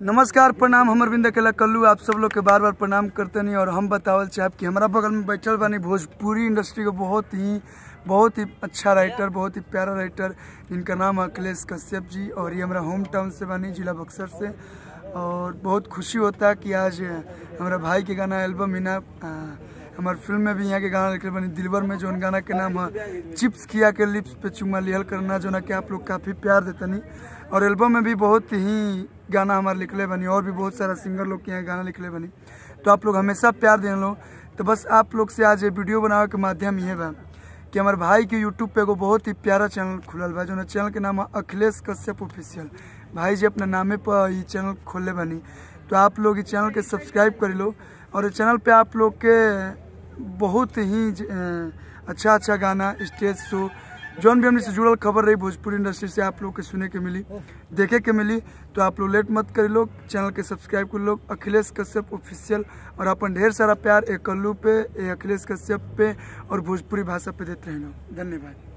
नमस्कार, प्रणाम। हमर बिंद अकेला कल्लू, आप सब लोग के बार बार प्रणाम करते नहीं, और हम बतावल चाहे कि हमारा बगल में बैठल बनी भोजपुरी इंडस्ट्री के बहुत ही बहुत ही अच्छा राइटर बहुत ही प्यारा राइटर जिनका नाम अखिलेश कश्यप जी, और ये हमारा होम टाउन से बनी, जिला बक्सर से। और बहुत खुशी होता है कि आज हमारा भाई के गाना एल्बम हिना हमारे फ़िल्म में भी यहाँ के गाना लिखे, बनी दिलवर में जो गाना के नाम, है, चिप्स किया के लिप्स पे चुमा लिहल करना, जो ना कि आप लोग काफ़ी प्यार देते नहीं? और एल्बम में भी बहुत ही गाना हमारे लिखले बनी, और भी बहुत सारा सिंगर लोग के यहाँ गाना लिखले बनी। तो आप लोग हमेशा प्यार दें लो। तो बस आप लोग से आज ये वीडियो बनावे के माध्यम ये बा कि हमारे भाई के यूट्यूब पे एगो बहुत ही प्यारा चैनल खुलल बा, जो चैनल के नाम है अखिलेश कश्यप ऑफिशियल भाई जी अपने नामे पर ये चैनल खोले बनी। तो आप लोग इस चैनल के सब्सक्राइब कर लो, और चैनल पे आप लोग के बहुत ही अच्छा अच्छा गाना, स्टेज शो। जौन भी हमने से जुड़ल खबर रही, भोजपुरी इंडस्ट्री से आप लोग के सुने के मिली, देखे के मिली। तो आप लोग लेट मत करी लोग, चैनल के सब्सक्राइब कर लो अखिलेश कश्यप ऑफिशियल और अपन ढेर सारा प्यार एक कल्लू पे, ए अखिलेश कश्यप पे और भोजपुरी भाषा पे देते हैं लोग। धन्यवाद।